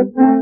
Thank you.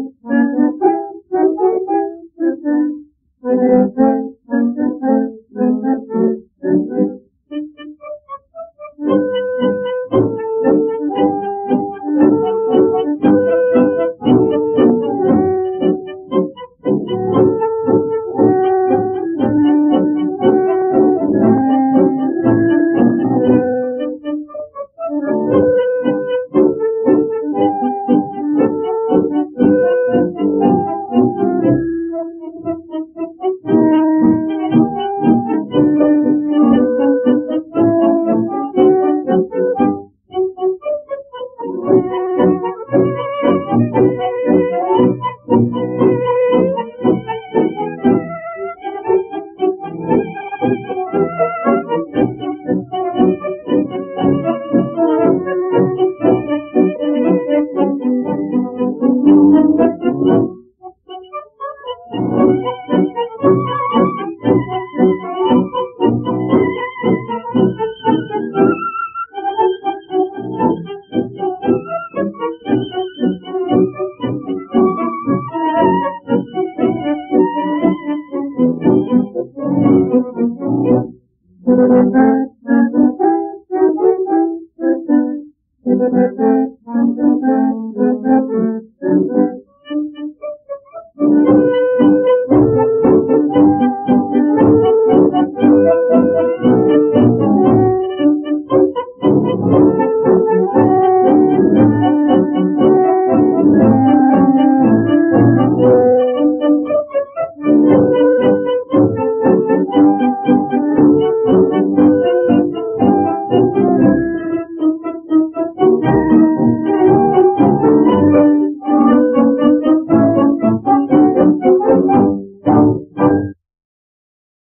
Gracias.